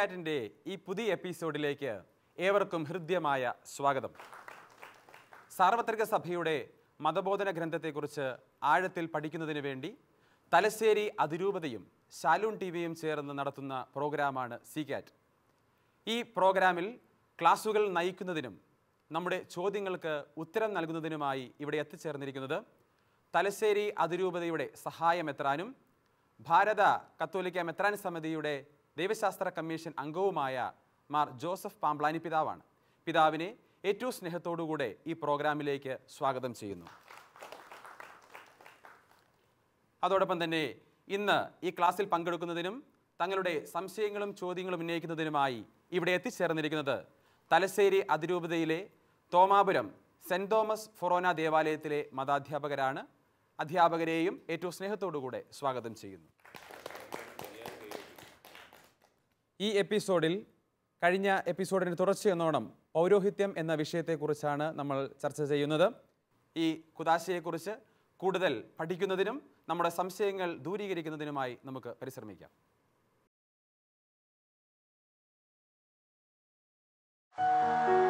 C കാറ്റിന്റെ ഈ പുതിയ എപ്പിസോഡിലേക്ക് ഏവർക്കും ഹൃദ്യമായ സ്വാഗതം. സാർവത്രിക സഭയുടെ മതബോധന ഗ്രന്ഥത്തെക്കുറിച്ച് ആഴത്തിൽ പഠിക്കുന്നതിന് വേണ്ടി തലശ്ശേരി അതിരൂപതയും ശാലൂൺ ടി വിയും ചേർന്ന് നടത്തുന്ന പ്രോഗ്രാമാണ് സി കാറ്റ്. ഈ പ്രോഗ്രാമിൽ ക്ലാസുകൾ നയിക്കുന്നതിനും നമ്മുടെ ചോദ്യങ്ങൾക്ക് ഉത്തരം നൽകുന്നതിനുമായി ഇവിടെ എത്തിച്ചേർന്നിരിക്കുന്നത് തലശ്ശേരി അതിരൂപതയുടെ സഹായമെത്രാനും ഭാരത കത്തോലിക്ക മെത്രാൻ സമിതിയുടെ ദൈവശാസ്ത്ര കമ്മീഷൻ അംഗവുമായ മാർ ജോസഫ് പാംപ്ലാനി പിതാവാണ്. പിതാവിനെ ഏറ്റവും സ്നേഹത്തോടുകൂടെ ഈ പ്രോഗ്രാമിലേക്ക് സ്വാഗതം ചെയ്യുന്നു. അതോടൊപ്പം തന്നെ ഇന്ന് ഈ ക്ലാസ്സിൽ പങ്കെടുക്കുന്നതിനും തങ്ങളുടെ സംശയങ്ങളും ചോദ്യങ്ങളും ഉന്നയിക്കുന്നതിനുമായി ഇവിടെ എത്തിച്ചേർന്നിരിക്കുന്നത് തലശ്ശേരി അതിരൂപതയിലെ തോമാപുരം സെന്റ് തോമസ് ഫൊറോന ദേവാലയത്തിലെ മതാധ്യാപകരാണ്. അധ്യാപകരെയും ഏറ്റവും സ്നേഹത്തോടുകൂടെ സ്വാഗതം ചെയ്യുന്നു. ഈ എപ്പിസോഡിൽ കഴിഞ്ഞ എപ്പിസോഡിന് തുടർച്ചയെന്നോണം പൗരോഹിത്യം എന്ന വിഷയത്തെക്കുറിച്ചാണ് നമ്മൾ ചർച്ച ചെയ്യുന്നത്. ഈ കുതാശയെക്കുറിച്ച് കൂടുതൽ പഠിക്കുന്നതിനും നമ്മുടെ സംശയങ്ങൾ ദൂരീകരിക്കുന്നതിനുമായി നമുക്ക് പരിശ്രമിക്കാം. ഓക്കെ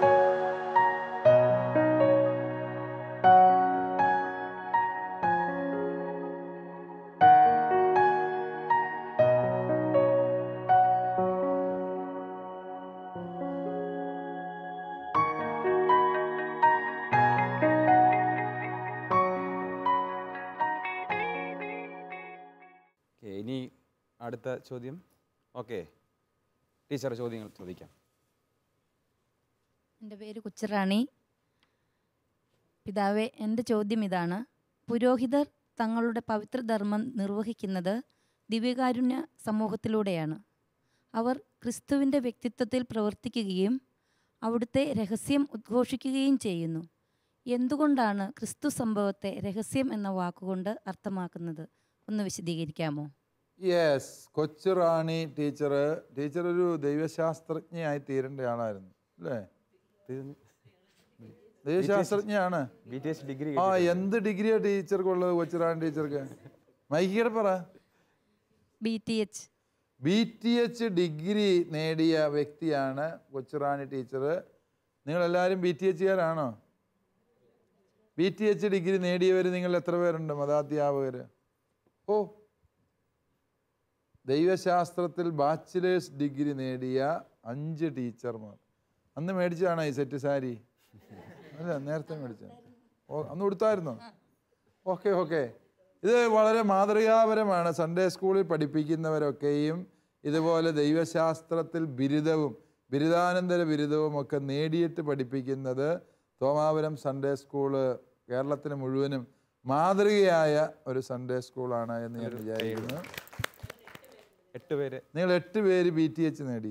അടുത്ത ചോദ്യം? ഓക്കെ. ടീച്ചർ ചോദ്യങ്ങൾ ചോദിക്കാം. എന്റെ പേര് കൊച്ചുറാണി. പിതാവേ എന്റെ ചോദ്യം ഇതാണ്. പുരോഹിതർ തങ്ങളുടെ പവിത്രധർമ്മം നിർവഹിക്കുന്നത് ദിവ്യകാരുണ്യ സമൂഹത്തിലൂടെയാണ്. അവർ ക്രിസ്തുവിന്റെ വ്യക്തിത്വത്തിൽ പ്രവർത്തിക്കുകയും അവിടുത്തെ രഹസ്യം ഉദ്ഘോഷിക്കുകയും ചെയ്യുന്നു. എന്തുകൊണ്ടാണ് ക്രിസ്തു സംഭവത്തെ രഹസ്യം എന്ന വാക്കുകൊണ്ട് അർത്ഥമാക്കുന്നത്? ഒന്ന് വിശദീകരിക്കാമോ? യെസ് കൊച്ചുറാണി ടീച്ചർ ടീച്ചർ ഒരു ദൈവശാസ്ത്രജ്ഞയായി തീരേണ്ട ആളായിരുന്നു അല്ലേ? ദൈവശാസ്ത്രജ്ഞയാണ്. ഡിഗ്രി ആ എന്ത് ഡിഗ്രിയാ ടീച്ചർക്കുള്ളത് കൊച്ചുറാണി ടീച്ചർക്ക്? മൈക്കിയുടെ പറ. B T H B T H degree നേടിയ വ്യക്തിയാണ് കൊച്ചുറാണി ടീച്ചർ നിങ്ങളെല്ലാവരും ബി ടി എച്ചുകാരാണോ ബി ടി എച്ച് ഡിഗ്രി നേടിയവർ നിങ്ങൾ എത്ര പേരുണ്ട്? മതാധ്യാപകർ ഓ ദൈവശാസ്ത്രത്തിൽ ബാച്ചിലേഴ്സ് ഡിഗ്രി നേടിയ അഞ്ച് ടീച്ചർമാർ അന്ന് മേടിച്ചതാണോ ഈ സെറ്റ് സാരി? അല്ല നേരത്തെ മേടിച്ച ഓ അന്ന് കൊടുത്തായിരുന്നോ? Okay okay. ഇത് വളരെ മാതൃകാപരമാണ്. സൺഡേ സ്കൂളിൽ പഠിപ്പിക്കുന്നവരൊക്കെയും ഇതുപോലെ ദൈവശാസ്ത്രത്തിൽ ബിരുദവും ബിരുദാനന്തര ബിരുദവും ഒക്കെ നേടിയിട്ട് പഠിപ്പിക്കുന്നത് തോമാപുരം സൺഡേ സ്കൂൾ കേരളത്തിന് മുഴുവനും മാതൃകയായ ഒരു സൺഡേ സ്കൂളാണ് എന്ന് ഞാൻ വിചാരിക്കുന്നു. എട്ട് പേര്. നിങ്ങൾ എട്ട് പേര് ബി ടി എച്ച് നേടി.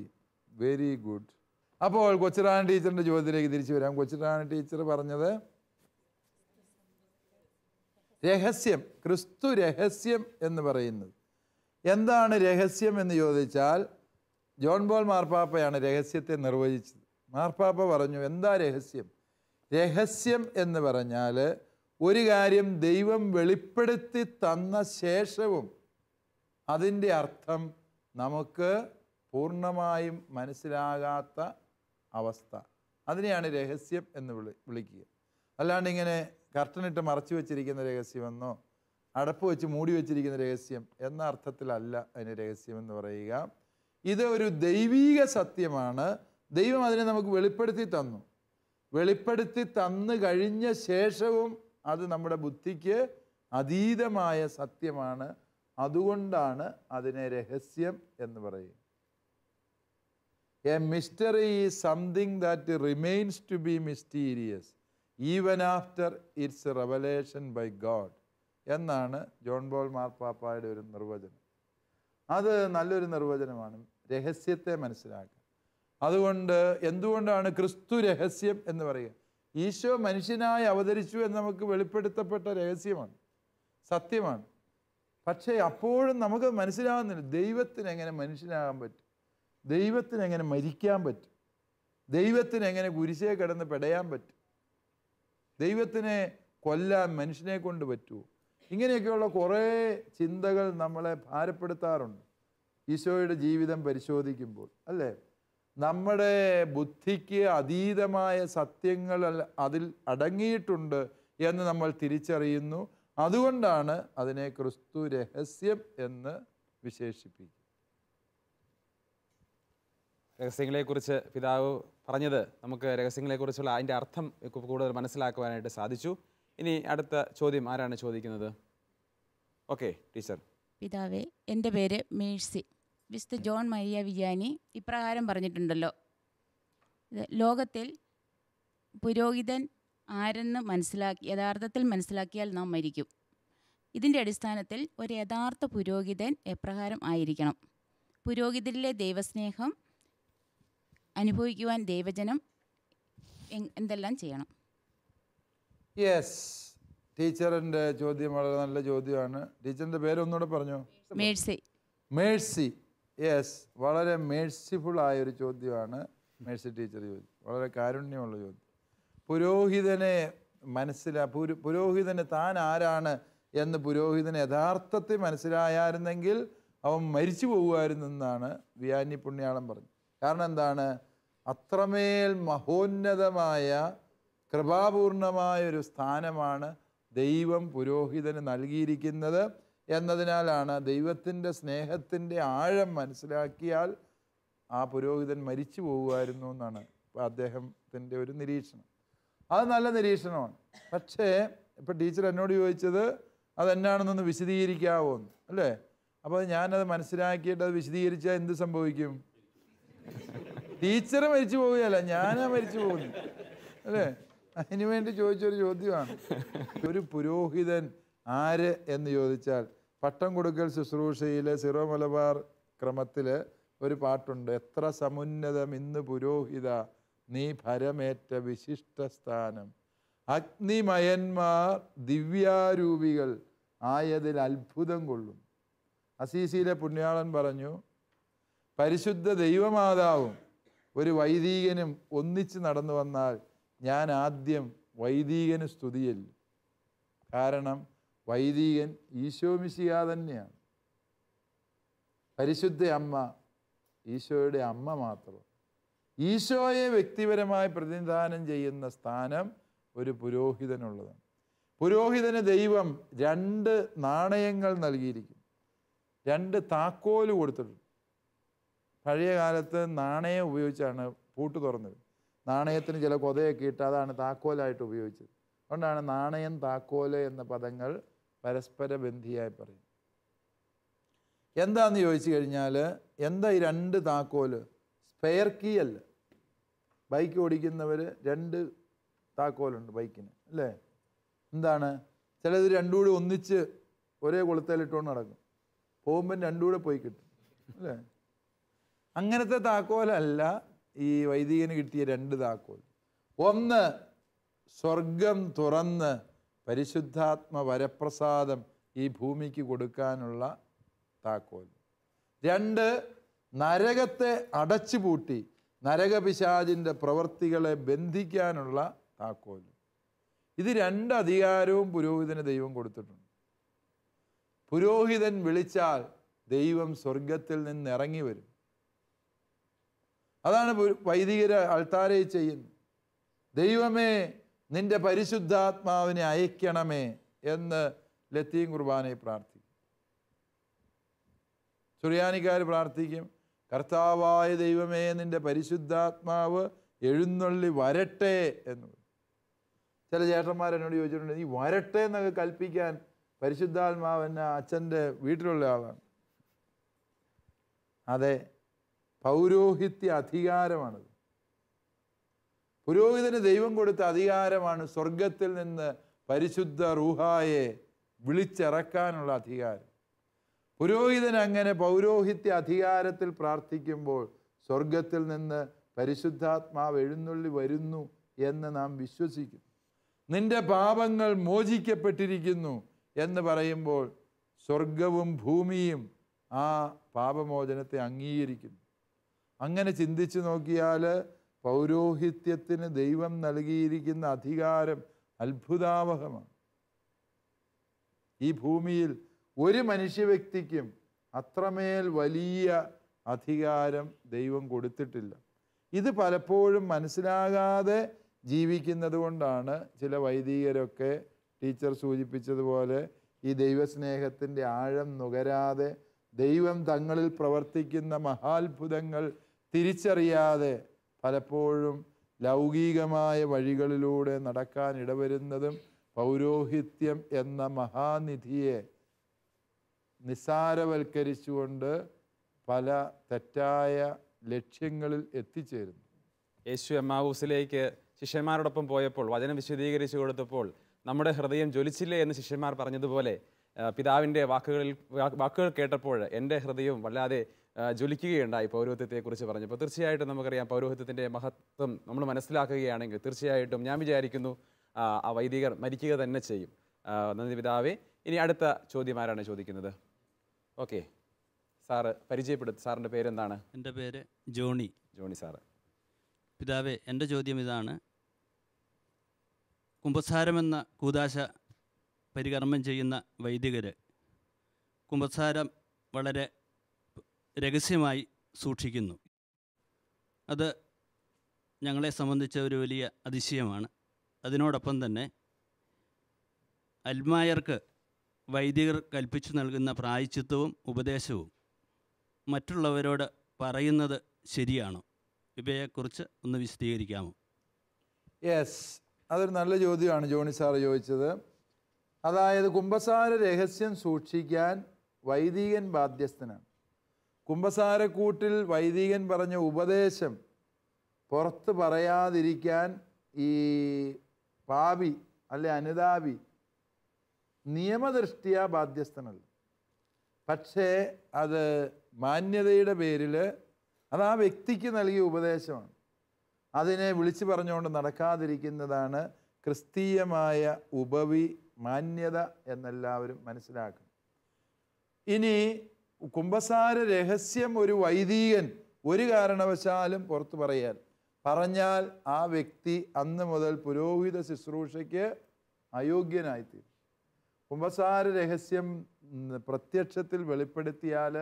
വെരി ഗുഡ് അപ്പോൾ കൊച്ചിറാണി ടീച്ചറിന്റെ ചോദ്യത്തിലേക്ക് തിരിച്ചു വരാം. കൊച്ചിറാണി ടീച്ചർ പറഞ്ഞത് രഹസ്യം ക്രിസ്തു രഹസ്യം എന്ന് പറയുന്നത്. എന്താണ് രഹസ്യം എന്ന് ചോദിച്ചാൽ ജോൺ ബോൾ മാർപ്പാപ്പയാണ് രഹസ്യത്തെ നിർവചിച്ചത്. മാർപ്പാപ്പ പറഞ്ഞു എന്താ രഹസ്യം? രഹസ്യം എന്ന് പറഞ്ഞാൽ ഒരു കാര്യം ദൈവം വെളിപ്പെടുത്തി തന്ന ശേഷവും അതിന്റെ അർത്ഥം നമുക്ക് പൂർണമായും മനസ്സിലാകാത്ത അവസ്ഥ. അതിനെയാണ് രഹസ്യം എന്ന് വിളി വിളിക്കുക. അല്ലാണ്ട് ഇങ്ങനെ കർട്ടനിട്ട് മറച്ചു വെച്ചിരിക്കുന്ന രഹസ്യമെന്നോ അടപ്പ് വെച്ച് മൂടി വെച്ചിരിക്കുന്ന രഹസ്യം എന്ന അർത്ഥത്തിലല്ല അതിന് രഹസ്യം എന്ന് പറയുക. ഇത് ഒരു ദൈവീക സത്യമാണ്. ദൈവം അതിനെ നമുക്ക് വെളിപ്പെടുത്തി തന്നു. വെളിപ്പെടുത്തി തന്നു കഴിഞ്ഞ ശേഷവും അത് നമ്മുടെ ബുദ്ധിക്ക് അതീതമായ സത്യമാണ്. അതുകൊണ്ടാണ് അതിനെ രഹസ്യം എന്ന് പറയുക. A mystery is something that remains to be mysterious even after its revelation by God എന്നാണ് ജോൺ ബോൾ മാർപ്പാപ്പായുടെ ഒരു നിർവചനം. അത് നല്ലൊരു നിർവചനമാണ്. രഹസ്യത്തെ മനസ്സിലാക്കുക. അതുകൊണ്ട് എന്തുകൊണ്ടാണ് ക്രിസ്തു രഹസ്യം എന്ന് പറയുക? ഈശോ മനുഷ്യനായി അവതരിച്ചു എന്ന് നമുക്ക് വെളിപ്പെടുത്തപ്പെട്ട രഹസ്യമാണ്. സത്യമാണ്. പക്ഷേ അപ്പോഴും നമുക്ക് മനസ്സിലാകുന്നില്ല ദൈവത്തിന് എങ്ങനെ മനുഷ്യനാകാൻ പറ്റും? ദൈവത്തിന് എങ്ങനെ മരിക്കാൻ പറ്റും? ദൈവത്തിന് എങ്ങനെ കുരിശേ കിടന്ന് പെടയാൻ പറ്റും? ദൈവത്തിനെ കൊല്ലാൻ മനുഷ്യനെ കൊണ്ട് പറ്റുമോ? ഇങ്ങനെയൊക്കെയുള്ള കുറേ ചിന്തകൾ നമ്മളെ ഭാരപ്പെടുത്താറുണ്ട്. ഈശോയുടെ ജീവിതം പരിശോധിക്കുമ്പോൾ അല്ലേ? നമ്മുടെ ബുദ്ധിക്ക് അതീതമായ സത്യങ്ങൾ അതിൽ അടങ്ങിയിട്ടുണ്ട് എന്ന് നമ്മൾ തിരിച്ചറിയുന്നു. അതുകൊണ്ടാണ് അതിനെ ക്രിസ്തു രഹസ്യം എന്ന് വിശേഷിപ്പിക്കുന്നത്. രഹസ്യങ്ങളെക്കുറിച്ച് പിതാവ് പറഞ്ഞത് നമുക്ക് രഹസ്യങ്ങളെക്കുറിച്ചുള്ള അതിന്റെ അർത്ഥം കൂടുതൽ മനസ്സിലാക്കുവാനായിട്ട് സാധിച്ചു. ഇനി അടുത്ത ചോദ്യം ആരാണ് ചോദിക്കുന്നത്? Okay teacher. പിതാവേ എന്റെ പേര് മേഴ്സി. വിശുദ്ധ ജോൺ മരിയ വിജാനി ഇപ്രകാരം പറഞ്ഞിട്ടുണ്ടല്ലോ. ലോകത്തിൽ പുരോഹിതൻ ആരെന്ന് മനസ്സിലാക്കി യഥാർത്ഥത്തിൽ മനസ്സിലാക്കിയാൽ നാം മരിക്കും. ഇതിന്റെ അടിസ്ഥാനത്തിൽ ഒരു യഥാർത്ഥ പുരോഹിതൻ എപ്രകാരം ആയിരിക്കണം? പുരോഹിതരിലെ ദൈവസ്നേഹം അനുഭവിക്കുവാൻ ദൈവജനം എന്തെല്ലാം ചെയ്യണം? യെസ് ടീച്ചറിന്റെ ചോദ്യം വളരെ നല്ല ചോദ്യമാണ്. ടീച്ചറിന്റെ പേരൊന്നുകൂടെ പറഞ്ഞു? മേഴ്സി. മേഴ്സി. യെസ് വളരെ മേഴ്സിഫുൾ ആയ ഒരു ചോദ്യമാണ് മേഴ്സി ടീച്ചർ ചോദിച്ചത് വളരെ കാരുണ്യമുള്ള ചോദ്യം. പുരോഹിതനെ മനസ്സിലാ പുരു പുരോഹിതന് താൻ ആരാണ് എന്ന് പുരോഹിതന് യഥാർത്ഥത്തിൽ മനസ്സിലായായിരുന്നെങ്കിൽ അവൻ മരിച്ചു പോകുമായിരുന്നെന്നാണ് വിയാനി പുണ്യാളം പറഞ്ഞു കാരണം എന്താണ്? അത്രമേൽ മഹോന്നതമായ കൃപാപൂർണമായ ഒരു സ്ഥാനമാണ് ദൈവം പുരോഹിതന് നൽകിയിരിക്കുന്നത് എന്നതിനാലാണ് ദൈവത്തിന്റെ സ്നേഹത്തിന്റെ ആഴം മനസ്സിലാക്കിയാൽ ആ പുരോഹിതൻ മരിച്ചു പോകുമായിരുന്നു എന്നാണ് അദ്ദേഹത്തിന്റെ ഒരു നിരീക്ഷണം. അത് നല്ല നിരീക്ഷണമാണ്. പക്ഷേ ഇപ്പം ടീച്ചർ എന്നോട് ചോദിച്ചത് അതെന്നാണെന്നൊന്ന് വിശദീകരിക്കാവോ അല്ലേ? അപ്പോൾ ഞാനത് മനസ്സിലാക്കിയിട്ട് അത് വിശദീകരിച്ചാൽ എന്ത് സംഭവിക്കും? ടീച്ചർ മരിച്ചു പോവുകയല്ല ഞാനാ മരിച്ചു പോകുന്നു അല്ലേ? അതിനു വേണ്ടി ചോദിച്ചൊരു ചോദ്യമാണ്. ഒരു പുരോഹിതൻ ആര് എന്ന് ചോദിച്ചാൽ പട്ടം കൊടുക്കൽ ശുശ്രൂഷയിലെ സിറോ മലബാർ ക്രമത്തിൽ ഒരു പാട്ടുണ്ട്. എത്ര സമുന്നതം ഇന്ന് പുരോഹിത നീ ഭരമേറ്റ വിശിഷ്ട സ്ഥാനം. അഗ്നിമയന്മാർ ദിവ്യാരൂപികൾ ആയതിൽ അത്ഭുതം കൊള്ളും. അസീസിയിലെ പുണ്യാളൻ പറഞ്ഞു പരിശുദ്ധ ദൈവമാതാവും ഒരു വൈദികനും ഒന്നിച്ച് നടന്നു വന്നാൽ ഞാൻ ആദ്യം വൈദികന് സ്തുതിയല്ല. കാരണം വൈദികൻ ഈശോമിശിക തന്നെയാണ്. പരിശുദ്ധ അമ്മ ഈശോയുടെ അമ്മ മാത്രം. ഈശോയെ വ്യക്തിപരമായി പ്രതിനിധാനം ചെയ്യുന്ന സ്ഥാനം ഒരു പുരോഹിതനുള്ളതാണ്. പുരോഹിതന് ദൈവം രണ്ട് നാണയങ്ങൾ നൽകിയിരിക്കും രണ്ട് താക്കോൽ കൊടുത്തിട്ടുണ്ട്. പഴയ കാലത്ത് നാണയം ഉപയോഗിച്ചാണ് പൂട്ട് തുറന്നത്. നാണയത്തിന് ചില കൊതയൊക്കെ ഇട്ട് അതാണ് താക്കോലായിട്ട് ഉപയോഗിച്ചത്. അതുകൊണ്ടാണ് നാണയം താക്കോൽ എന്ന പദങ്ങൾ പരസ്പര ബന്ധിയായി പറയും എന്താന്ന് ചോദിച്ചു കഴിഞ്ഞാൽ എന്താ ഈ രണ്ട് താക്കോൽ? സ്പെയർ കീ അല്ല ബൈക്ക് ഓടിക്കുന്നവർ രണ്ട് താക്കോലുണ്ട് ബൈക്കിന് അല്ലേ? എന്താണ്? ചിലത് രണ്ടുകൂടി ഒന്നിച്ച് ഒരേ കൊളുത്തേലിട്ടുകൊണ്ട് നടക്കും. പോകുമ്പം രണ്ടുകൂടെ പോയി കിട്ടും അല്ലേ? അങ്ങനത്തെ താക്കോലല്ല ഈ വൈദികന് കിട്ടിയ രണ്ട് താക്കോൽ ഒന്ന് സ്വർഗം തുറന്ന് പരിശുദ്ധാത്മ വരപ്രസാദം ഈ ഭൂമിക്ക് കൊടുക്കാനുള്ള താക്കോൽ രണ്ട് നരകത്തെ അടച്ചുപൂട്ടി നരകപിശാചിന്റെ പ്രവൃത്തികളെ ബന്ധിക്കാനുള്ള താക്കോൽ ഇത് രണ്ട് അധികാരവും പുരോഹിതന് ദൈവം കൊടുത്തിട്ടുണ്ട്. പുരോഹിതൻ വിളിച്ചാൽ ദൈവം സ്വർഗത്തിൽ നിന്ന് ഇറങ്ങി വരും. അതാണ് വൈദികര അൾത്താരയിൽ ചെയ്യുന്നത്. ദൈവമേ നിന്റെ പരിശുദ്ധാത്മാവിനെ അയക്കണമേ എന്ന് ലത്തീൻ കുർബാനയിൽ പ്രാർത്ഥിക്കും. സുറിയാനിക്കാർ പ്രാർത്ഥിക്കും. കർത്താവായ ദൈവമേ നിന്റെ പരിശുദ്ധാത്മാവ് എഴുന്നള്ളി വരട്ടെ എന്ന്. ചില ചേട്ടന്മാർ എന്നോട് ചോദിച്ചിട്ടുണ്ട് ഈ വരട്ടെ എന്നൊക്കെ കൽപ്പിക്കാൻ പരിശുദ്ധാത്മാവ് എന്നെ അച്ഛന്റെ വീട്ടിലുള്ള ആളാണ്. അതെ പൗരോഹിത്യ അധികാരമാണത്. പുരോഹിതന് ദൈവം കൊടുത്ത അധികാരമാണ് സ്വർഗത്തിൽ നിന്ന് പരിശുദ്ധ റൂഹായെ വിളിച്ചിറക്കാനുള്ള അധികാരം. പുരോഹിതൻ അങ്ങനെ പൗരോഹിത്യ അധികാരത്തിൽ പ്രാർത്ഥിക്കുമ്പോൾ സ്വർഗത്തിൽ നിന്ന് പരിശുദ്ധാത്മാവ് എഴുന്നള്ളി വരുന്നു എന്ന് നാം വിശ്വസിക്കുന്നു നിന്റെ പാപങ്ങൾ മോചിക്കപ്പെട്ടിരിക്കുന്നു എന്ന് പറയുമ്പോൾ സ്വർഗവും ഭൂമിയും ആ പാപമോചനത്തെ അംഗീകരിക്കുന്നു. അങ്ങനെ ചിന്തിച്ചു നോക്കിയാൽ പൗരോഹിത്യത്തിന് ദൈവം നൽകിയിരിക്കുന്ന അധികാരം അത്ഭുതാവഹമാണ്. ഈ ഭൂമിയിൽ ഒരു മനുഷ്യ വ്യക്തിക്കും അത്രമേൽ വലിയ അധികാരം ദൈവം കൊടുത്തിട്ടില്ല. ഇത് പലപ്പോഴും മനസ്സിലാകാതെ ജീവിക്കുന്നത് കൊണ്ടാണ് ചില വൈദികരൊക്കെ ടീച്ചർ സൂചിപ്പിച്ചതുപോലെ ഈ ദൈവസ്നേഹത്തിന്റെ ആഴം നുകരാതെ ദൈവം തങ്ങളിൽ പ്രവർത്തിക്കുന്ന മഹാത്ഭുതങ്ങൾ തിരിച്ചറിയാതെ പലപ്പോഴും ലൗകികമായ വഴികളിലൂടെ നടക്കാൻ ഇടവരുന്നതും പൗരോഹിത്യം എന്ന മഹാനിധിയെ നിസ്സാരവൽക്കരിച്ചുകൊണ്ട് പല തെറ്റായ ലക്ഷ്യങ്ങളിൽ എത്തിച്ചേരുന്നു. യേശു എമ്മാവൂസിലേക്ക് ശിഷ്യന്മാരോടൊപ്പം പോയപ്പോൾ വചനം വിശദീകരിച്ചു കൊടുത്തപ്പോൾ നമ്മുടെ ഹൃദയം ജ്വലിച്ചില്ലേ എന്ന് ശിഷ്യന്മാർ പറഞ്ഞതുപോലെ പിതാവിന്റെ വാക്കുകളിൽ വാക്കുകൾ കേട്ടപ്പോൾ എന്റെ ഹൃദയവും വല്ലാതെ ജ്വലിക്കുകയുണ്ടായി പൗരോഹിത്യത്തെക്കുറിച്ച് പറഞ്ഞപ്പോൾ. തീർച്ചയായിട്ടും നമുക്കറിയാം പൗരോഹിത്യത്തിന്റെ മഹത്വം നമ്മൾ മനസ്സിലാക്കുകയാണെങ്കിൽ തീർച്ചയായിട്ടും ഞാൻ വിചാരിക്കുന്നു ആ, വൈദികർ മരിക്കുക തന്നെ ചെയ്യും. നന്ദി പിതാവേ. ഇനി അടുത്ത ചോദ്യം ആരാണ് ചോദിക്കുന്നത്? ഓക്കെ. സാറ് പരിചയപ്പെടുത്തു സാറിന്റെ പേരെന്താണ്? എന്റെ പേര് ജോണി. Johnny sir. പിതാവേ എന്റെ ചോദ്യം ഇതാണ്. കുമ്പസാരമെന്ന കൂതാശ പരികർമ്മം ചെയ്യുന്ന വൈദികർ കുമ്പസാരം വളരെ രഹസ്യമായി സൂക്ഷിക്കുന്നു. അത് ഞങ്ങളെ സംബന്ധിച്ച ഒരു വലിയ അതിശയമാണ്. അതിനോടൊപ്പം തന്നെ അൽമായർക്ക് വൈദികർ കൽപ്പിച്ചു നൽകുന്ന പ്രായച്ചിത്വവും ഉപദേശവും മറ്റുള്ളവരോട് പറയുന്നത് ശരിയാണോ? ഇവയെക്കുറിച്ച് ഒന്ന് വിശദീകരിക്കാമോ? യെസ് അതൊരു നല്ല ചോദ്യമാണ് ജോണി സാർ ചോദിച്ചത്. അതായത് കുംഭസാര രഹസ്യം സൂക്ഷിക്കാൻ വൈദികൻ ബാധ്യസ്ഥനാണ്. കുംഭസാരക്കൂട്ടിൽ വൈദികൻ പറഞ്ഞ ഉപദേശം പുറത്ത് പറയാതിരിക്കാൻ ഈ പാപി അല്ലെ അനുതാപി നിയമദൃഷ്ടിയ ബാധ്യസ്ഥനല്ല. പക്ഷേ അത് മാന്യതയുടെ പേരിൽ അത് ആ വ്യക്തിക്ക് നൽകിയ ഉപദേശമാണ്. അതിനെ വിളിച്ചു പറഞ്ഞുകൊണ്ട് നടക്കാതിരിക്കുന്നതാണ് ക്രിസ്തീയമായ ഉപവി മാന്യത എന്നെല്ലാവരും മനസ്സിലാക്കണം ഇനി കുംഭസാര രഹസ്യം ഒരു വൈദികൻ ഒരു കാരണവശാലും പുറത്തു പറയാൻ പറഞ്ഞാൽ ആ വ്യക്തി അന്ന് മുതൽ പുരോഹിത ശുശ്രൂഷയ്ക്ക് അയോഗ്യനായിത്തീരും. കുംഭസാര രഹസ്യം പ്രത്യക്ഷത്തിൽ വെളിപ്പെടുത്തിയാൽ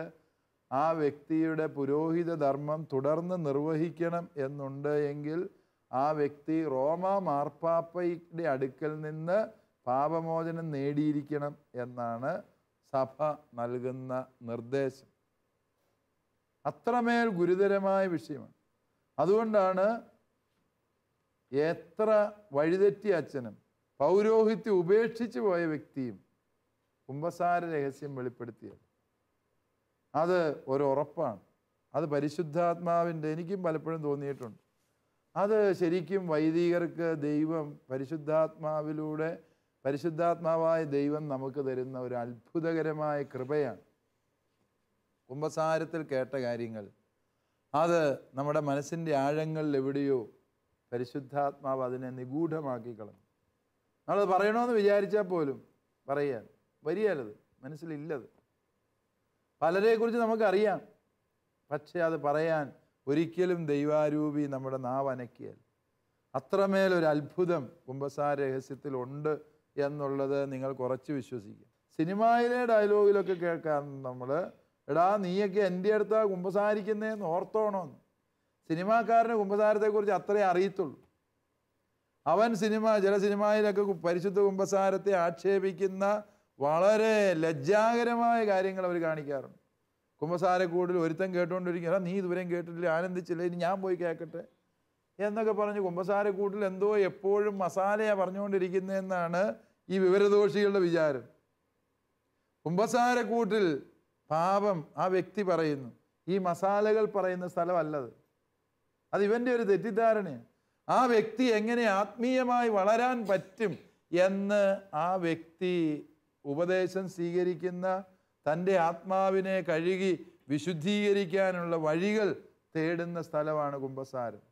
ആ വ്യക്തിയുടെ പുരോഹിത ധർമ്മം തുടർന്ന് നിർവഹിക്കണം എന്നുണ്ട് എങ്കിൽ ആ വ്യക്തി റോമ മാർപ്പാപ്പയുടെ അടുക്കൽ നിന്ന് പാപമോചനം നേടിയിരിക്കണം എന്നാണ് സഭ നൽകുന്ന നിർദ്ദേശം. അത്രമേൽ ഗുരുതരമായ വിഷയമാണ്. അതുകൊണ്ടാണ് എത്ര വഴിതെറ്റിയ അച്ഛനും പൗരോഹിത്യം ഉപേക്ഷിച്ചു പോയ വ്യക്തിയും കുംഭസാര രഹസ്യം വെളിപ്പെടുത്തിയത്. അത് ഒരു ഉറപ്പാണ് അത് പരിശുദ്ധാത്മാവിന്റെ എനിക്കും പലപ്പോഴും തോന്നിയിട്ടുണ്ട്. അത് ശരിക്കും വൈദികർക്ക് ദൈവം പരിശുദ്ധാത്മാവിലൂടെ പരിശുദ്ധാത്മാവായ ദൈവം നമുക്ക് തരുന്ന ഒരു അത്ഭുതകരമായ കൃപയാണ്. കുംഭസാരത്തിൽ കേട്ട കാര്യങ്ങൾ. അത് നമ്മുടെ മനസ്സിന്റെ ആഴങ്ങളിൽ എവിടെയോ പരിശുദ്ധാത്മാവ് അതിനെ നിഗൂഢമാക്കി കളഞ്ഞു നമ്മളത് പറയണമെന്ന് വിചാരിച്ചാൽ പോലും പറയാൻ. വരികയല്ലത്. മനസ്സിലില്ലത്. പലരെക്കുറിച്ച് നമുക്കറിയാം. പക്ഷേ അത് പറയാൻ ഒരിക്കലും ദൈവാരൂപി നമ്മുടെ നാവ് അനക്കിയാൽ അത്രമേലൊരു അത്ഭുതം കുംഭസാര രഹസ്യത്തിൽ ഉണ്ട് എന്നുള്ളത് നിങ്ങൾ കുറച്ച് വിശ്വസിക്കുക. സിനിമയിലെ ഡയലോഗിലൊക്കെ കേൾക്കാൻ നമ്മൾ എടാ നീയൊക്കെ എന്റെ അടുത്താ കുംഭസാരിക്കുന്നതെന്ന് ഓർത്തോണമെന്ന് സിനിമാക്കാരന് കുംഭസാരത്തെക്കുറിച്ച് അത്രേ അറിയത്തുള്ളൂ. അവൻ സിനിമ ചില സിനിമയിലൊക്കെ പരിശുദ്ധ കുംഭസാരത്തെ ആക്ഷേപിക്കുന്ന വളരെ ലജ്ജാകരമായ കാര്യങ്ങൾ അവർ കാണിക്കാറുണ്ട്. കുംഭസാരക്കൂടിൽ ഒരുത്തൻ കേട്ടുകൊണ്ടിരിക്കുക "എടാ, നീ ഇതുവരെയും കേട്ടിട്ടില്ല ആനന്ദിച്ചില്ല ഇനി ഞാൻ പോയി കേൾക്കട്ടെ എന്നൊക്കെ പറഞ്ഞ് കുംഭസാരക്കൂട്ടിൽ എന്തോ എപ്പോഴും മസാലയാണ് പറഞ്ഞുകൊണ്ടിരിക്കുന്നതെന്നാണ് ഈ വിവരദോഷികളുടെ വിചാരം. കുംഭസാരക്കൂട്ടിൽ പാപം ആ വ്യക്തി പറയുന്നു. ഈ മസാലകൾ പറയുന്ന സ്ഥലമല്ലത്. അത് ഇവന്റെ ഒരു തെറ്റിദ്ധാരണയാണ് ആ വ്യക്തി എങ്ങനെ ആത്മീയമായി വളരാൻ പറ്റും എന്ന് ആ വ്യക്തി ഉപദേശം സ്വീകരിക്കുന്ന തന്റെ ആത്മാവിനെ കഴുകി വിശുദ്ധീകരിക്കാനുള്ള വഴികൾ തേടുന്ന സ്ഥലമാണ് കുംഭസാരം.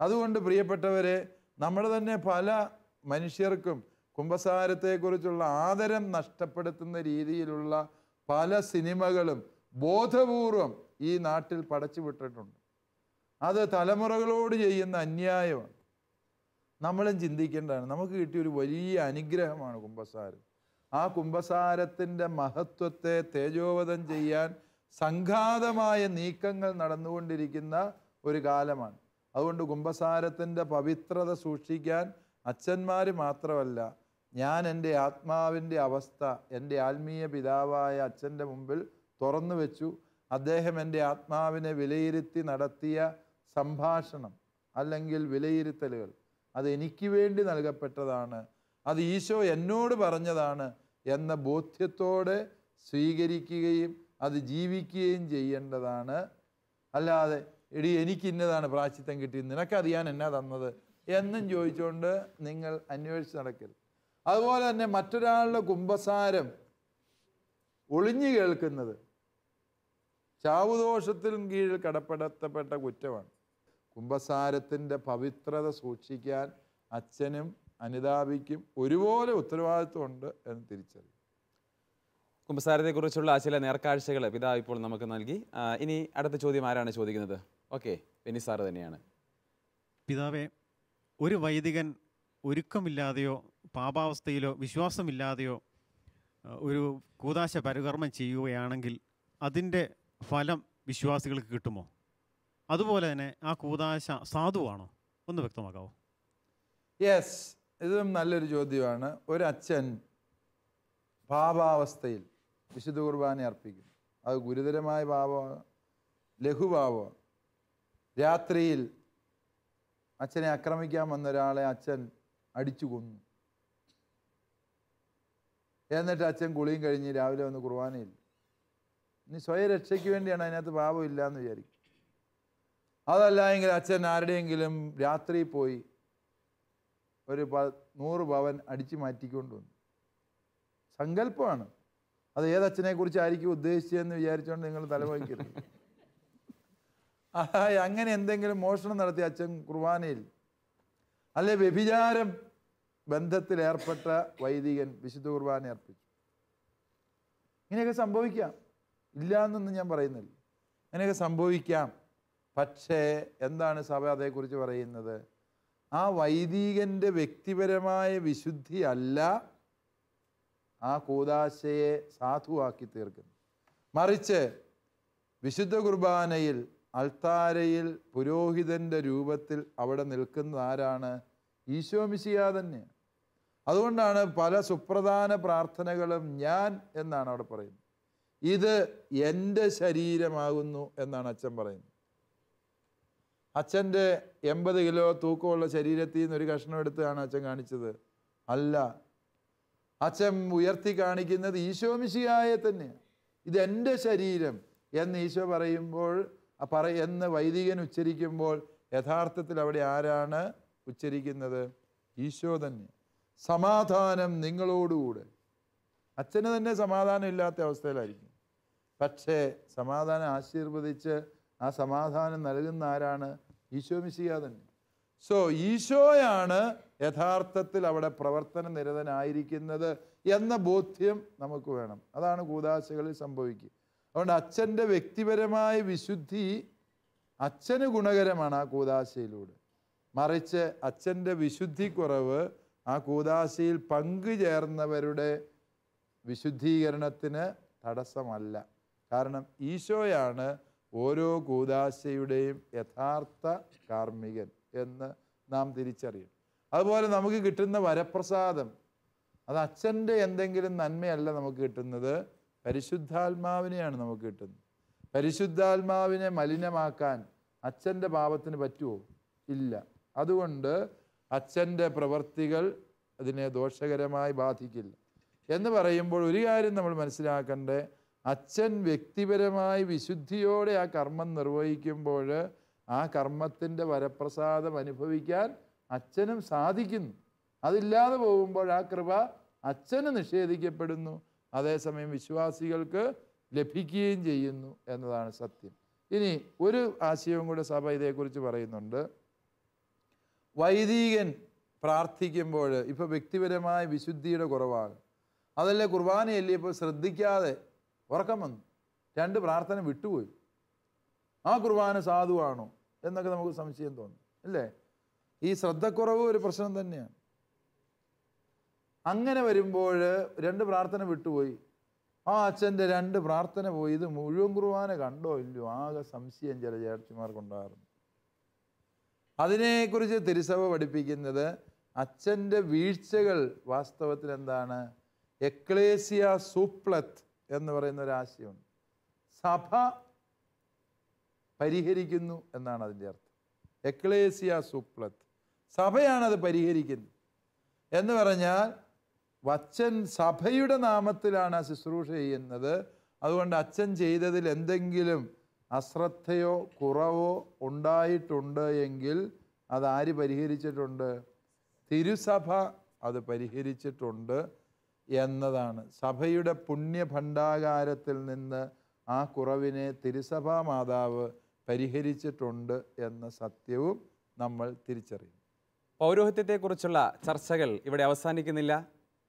അതുകൊണ്ട് പ്രിയപ്പെട്ടവരെ നമ്മുടെ തന്നെ പല മനുഷ്യർക്കും കുംഭസാരത്തെക്കുറിച്ചുള്ള ആദരം നഷ്ടപ്പെടുത്തുന്ന രീതിയിലുള്ള പല സിനിമകളും ബോധപൂർവം ഈ നാട്ടിൽ പടച്ചു വിട്ടിട്ടുണ്ട് അത് തലമുറകളോട് ചെയ്യുന്ന അന്യായമാണ്. നമ്മളും ചിന്തിക്കേണ്ടതാണ്. നമുക്ക് കിട്ടിയ ഒരു വലിയ അനുഗ്രഹമാണ് കുംഭസാരം. ആ കുംഭസാരത്തിന്റെ മഹത്വത്തെ തേജോവധം ചെയ്യാൻ സംഘാതമായ നീക്കങ്ങൾ നടന്നുകൊണ്ടിരിക്കുന്ന ഒരു കാലമാണ്. അതുകൊണ്ട് കുംഭസാരത്തിന്റെ പവിത്രത സൂക്ഷിക്കാൻ അച്ഛന്മാർ മാത്രമല്ല ഞാൻ എന്റെ ആത്മാവിന്റെ അവസ്ഥ എന്റെ ആത്മീയ പിതാവായ അച്ഛന്റെ മുമ്പിൽ തുറന്നു വെച്ചു. അദ്ദേഹം എന്റെ ആത്മാവിനെ വിലയിരുത്തി നടത്തിയ സംഭാഷണം അല്ലെങ്കിൽ വിലയിരുത്തലുകൾ അത് എനിക്ക് വേണ്ടി നൽകപ്പെട്ടതാണ്. അത് ഈശോ എന്നോട് പറഞ്ഞതാണ് എന്ന ബോധ്യത്തോടെ സ്വീകരിക്കുകയും അത് ജീവിക്കുകയും ചെയ്യേണ്ടതാണ്. അല്ലാതെ എടി എനിക്ക് ഇന്നതാണ് പ്രാച്ചിത്തം കിട്ടിയത് നിനക്കറിയാൻ എന്നാ തന്നത് എന്നും ചോദിച്ചുകൊണ്ട് നിങ്ങൾ അന്വേഷിച്ച് നടക്കരുത്. അതുപോലെ തന്നെ മറ്റൊരാളുടെ കുംഭസാരം ഒളിഞ്ഞു കേൾക്കുന്നത് ചാവുദോഷത്തിനും കീഴിൽ കടപ്പെടുത്തപ്പെട്ട കുറ്റമാണ്. കുംഭസാരത്തിന്റെ പവിത്രത സൂക്ഷിക്കാൻ അച്ഛനും അനിതാപിക്കും ഒരുപോലെ ഉത്തരവാദിത്വമുണ്ട് എന്ന് തിരിച്ചറിയും. കുംഭസാരത്തെക്കുറിച്ചുള്ള ചില നേർക്കാഴ്ചകൾ പിതാവ് ഇപ്പോൾ നമുക്ക് നൽകി. ഇനി അടുത്ത ചോദ്യം ആരാണ് ചോദിക്കുന്നത്? ഓക്കെ ബെന്നി സാറ് തന്നെയാണ്. പിതാവെ ഒരു വൈദികൻ ഒരുക്കമില്ലാതെയോ പാപാവസ്ഥയിലോ വിശ്വാസമില്ലാതെയോ ഒരു കൂതാശ പരകർമ്മം ചെയ്യുകയാണെങ്കിൽ അതിന്റെ ഫലം വിശ്വാസികൾക്ക് കിട്ടുമോ? അതുപോലെ തന്നെ ആ കൂതാശ സാധുവാണോ? ഒന്ന് വ്യക്തമാക്കാവോ? യെസ് ഇതും നല്ലൊരു ചോദ്യമാണ്. ഒരു അച്ഛൻ പാപാവസ്ഥയിൽ വിശുദ്ധ കുർബാന അർപ്പിക്കും അത് ഗുരുതരമായ പാപമാണ് ലഘുപാപമാണ്. രാത്രിയിൽ അച്ഛനെ ആക്രമിക്കാൻ വന്ന ഒരാളെ അച്ഛൻ അടിച്ചു കൊന്നു. എന്നിട്ട് അച്ഛൻ കുളിയും കഴിഞ്ഞ് രാവിലെ വന്ന് കുർബാനയില്ല. ഇനി സ്വയരക്ഷയ്ക്ക് വേണ്ടിയാണ് അതിനകത്ത് പാപമില്ല എന്ന് വിചാരിക്കും. അതല്ല എങ്കിൽ അച്ഛൻ ആരുടെയെങ്കിലും രാത്രി പോയി ഒരു പ നൂറ് പവൻ അടിച്ചു മാറ്റിക്കൊണ്ട് വന്നു. സങ്കല്പമാണ്. അത് ഏതച്ഛനെ കുറിച്ചായിരിക്കും ഉദ്ദേശിച്ചതെന്ന് വിചാരിച്ചുകൊണ്ട് നിങ്ങൾ തലവഹിക്കരുത് അതായത് അങ്ങനെ എന്തെങ്കിലും മോഷണം നടത്തി അച്ഛൻ കുർബാനയിൽ. അല്ലെ വ്യഭിചാരം ബന്ധത്തിൽ ഏർപ്പെട്ട വൈദികൻ വിശുദ്ധ കുർബാന അർപ്പിച്ചു. ഇങ്ങനെയൊക്കെ സംഭവിക്കാം. ഇല്ല എന്നൊന്നും ഞാൻ പറയുന്നില്ല. അങ്ങനെയൊക്കെ സംഭവിക്കാം. പക്ഷേ എന്താണ് സഭ അതേക്കുറിച്ച് പറയുന്നത്? ആ വൈദികന്റെ വ്യക്തിപരമായ വിശുദ്ധി അല്ല ആ കൂതാശയെ സാധുവാക്കി തീർക്കുന്നു മറിച്ച് വിശുദ്ധ കുർബാനയിൽ അൾത്താരയിൽ പുരോഹിതന്റെ രൂപത്തിൽ അവിടെ നിൽക്കുന്ന ആരാണ്? ഈശോമിശിയ തന്നെ അതുകൊണ്ടാണ് പല സുപ്രധാന പ്രാർത്ഥനകളും ഞാൻ എന്നാണ് അവിടെ പറയുന്നത്. ഇത് എന്റെ ശരീരമാകുന്നു എന്നാണ് അച്ഛൻ പറയുന്നത്. അച്ഛന്റെ എൺപത് കിലോ തൂക്കമുള്ള ശരീരത്തിൽ നിന്ന് ഒരു കഷ്ണം എടുത്താണ് അച്ഛൻ കാണിച്ചത്. അല്ല അച്ഛൻ ഉയർത്തി കാണിക്കുന്നത് ഈശോമിശിയായ തന്നെ. ഇത് എന്റെ ശരീരം എന്ന് ഈശോ പറയുമ്പോൾ പറ എന്ന് വൈദികൻ ഉച്ചരിക്കുമ്പോൾ യഥാർത്ഥത്തിൽ അവിടെ ആരാണ് ഉച്ചരിക്കുന്നത്? ഈശോ തന്നെ. സമാധാനം നിങ്ങളോടുകൂടെ. അച്ഛന് തന്നെ സമാധാനം ഇല്ലാത്ത അവസ്ഥയിലായിരിക്കും. പക്ഷേ സമാധാനം ആശീർവദിച്ച് ആ സമാധാനം നൽകുന്ന ആരാണ്? ഈശോ മിശിക തന്നെ. സോ ഈശോയാണ് യഥാർത്ഥത്തിൽ അവിടെ പ്രവർത്തന നിരതനായിരിക്കുന്നത് എന്ന ബോധ്യം നമുക്ക് വേണം. അതാണ് കൂതാശകളിൽ സംഭവിക്കുക. അതുകൊണ്ട് അച്ഛന്റെ വ്യക്തിപരമായ വിശുദ്ധി അച്ഛന് ഗുണകരമാണ് ആ കൂതാശയിലൂടെ മറിച്ച് അച്ഛന്റെ വിശുദ്ധിക്കുറവ് ആ കൂതാശയിൽ പങ്കുചേർന്നവരുടെ വിശുദ്ധീകരണത്തിന് തടസ്സമല്ല. കാരണം ഈശോയാണ് ഓരോ കൂദാശയുടെയും യഥാർത്ഥ കാർമ്മികൻ എന്ന് നാം തിരിച്ചറിയും അതുപോലെ നമുക്ക് കിട്ടുന്ന വരപ്രസാദം അത് അച്ഛന്റെ എന്തെങ്കിലും നന്മയല്ല നമുക്ക് കിട്ടുന്നത് പരിശുദ്ധാത്മാവിനെയാണ് നമുക്ക് കിട്ടുന്നത്. പരിശുദ്ധാത്മാവിനെ മലിനമാക്കാൻ അച്ഛന്റെ പാപത്തിന് പറ്റുമോ? ഇല്ല. അതുകൊണ്ട് അച്ഛന്റെ പ്രവർത്തികൾ അതിനെ ദോഷകരമായി ബാധിക്കില്ല. എന്ന് പറയുമ്പോൾ ഒരു കാര്യം നമ്മൾ മനസ്സിലാക്കേണ്ടത് അച്ഛൻ വ്യക്തിപരമായി വിശുദ്ധിയോടെ ആ കർമ്മം നിർവഹിക്കുമ്പോൾ ആ കർമ്മത്തിന്റെ വരപ്രസാദം അനുഭവിക്കാൻ അച്ഛനും സാധിക്കുന്നു. അതില്ലാതെ പോകുമ്പോൾ ആ കൃപ അച്ഛന് നിഷേധിക്കപ്പെടുന്നു. അതേസമയം വിശ്വാസികൾക്ക് ലഭിക്കുകയും ചെയ്യുന്നു എന്നതാണ് സത്യം. ഇനി ഒരു ആശയവും കൂടെ സഭ ഇതേക്കുറിച്ച് പറയുന്നുണ്ട്. വൈദികൻ പ്രാർത്ഥിക്കുമ്പോൾ ഇപ്പോൾ വ്യക്തിപരമായ വിശുദ്ധിയുടെ കുറവാണ്. അതല്ലേ കുർബാനയല്ലേ? ഇപ്പോൾ ശ്രദ്ധിക്കാതെ ഉറക്കം വന്നു. രണ്ട് പ്രാർത്ഥന വിട്ടുപോയി. ആ കുർബാന സാധുവാണോ എന്നൊക്കെ നമുക്ക് സംശയം തോന്നും. അല്ലേ? ഈ ശ്രദ്ധക്കുറവ് ഒരു പ്രശ്നം തന്നെയാണ്. അങ്ങനെ വരുമ്പോൾ രണ്ട് പ്രാർത്ഥന വിട്ടുപോയി. ആ അച്ഛന്റെ രണ്ട് പ്രാർത്ഥന പോയി. ഇത് മുഴുവൻ കുർബാന കണ്ടോ? ഇല്ലയോ? ആകെ സംശയം ചില ചേർച്ചിമാർക്കുണ്ടായിരുന്നു അതിനെക്കുറിച്ച് തിരുസഭ പഠിപ്പിക്കുന്നത് അച്ഛന്റെ വീഴ്ചകൾ വാസ്തവത്തിൽ എന്താണ് എക്ലേസിയ സൂപ്ലത്ത് എന്ന് പറയുന്ന ഒരു ആശയമുണ്ട്. സഭ പരിഹരിക്കുന്നു എന്നാണ് അതിന്റെ അർത്ഥം. എക്ലേസിയ സുപ്ലത്ത്. സഭയാണത് പരിഹരിക്കുന്നത്. എന്ന് പറഞ്ഞാൽ വച്ചൻ സഭയുടെ നാമത്തിലാണ് ആ ശുശ്രൂഷ ചെയ്യുന്നത്. അതുകൊണ്ട് അച്ഛൻ ചെയ്തതിൽ എന്തെങ്കിലും അശ്രദ്ധയോ കുറവോ ഉണ്ടായിട്ടുണ്ട് എങ്കിൽ അത് ആര് പരിഹരിച്ചിട്ടുണ്ട്? തിരുസഭ അത് പരിഹരിച്ചിട്ടുണ്ട്. എന്നതാണ്. സഭയുടെ പുണ്യഭണ്ഡാകാരത്തിൽ നിന്ന് ആ കുറവിനെ തിരുസഭാ മാതാവ് പരിഹരിച്ചിട്ടുണ്ട് എന്ന സത്യവും നമ്മൾ തിരിച്ചറിയും പൗരോഹിത്യത്തെക്കുറിച്ചുള്ള ചർച്ചകൾ ഇവിടെ അവസാനിക്കുന്നില്ല.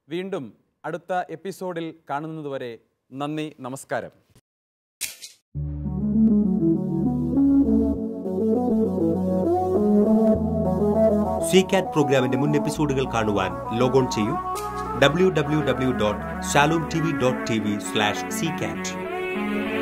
വീണ്ടും അടുത്ത എപ്പിസോഡിൽ കാണുന്നതുവരെ നന്ദി നമസ്കാരം. സി കാറ്റ് പ്രോഗ്രാമിന്റെ മുൻ എപ്പിസോഡുകൾ കാണുവാൻ ലോഗോൺ ചെയ്യൂ. www.shalomtv.tv slash ccat.